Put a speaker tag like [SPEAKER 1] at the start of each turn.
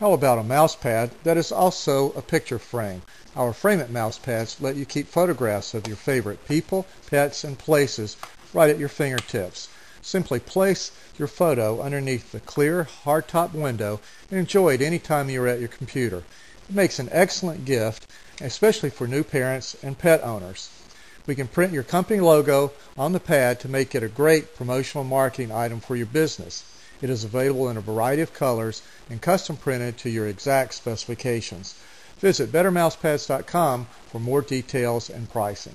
[SPEAKER 1] How about a mouse pad that is also a picture frame? Our Frame It mouse pads let you keep photographs of your favorite people, pets, and places right at your fingertips. Simply place your photo underneath the clear hardtop window and enjoy it anytime you're at your computer. It makes an excellent gift, especially for new parents and pet owners. We can print your company logo on the pad to make it a great promotional marketing item for your business. It is available in a variety of colors and custom printed to your exact specifications. Visit BetterMousePads.com for more details and pricing.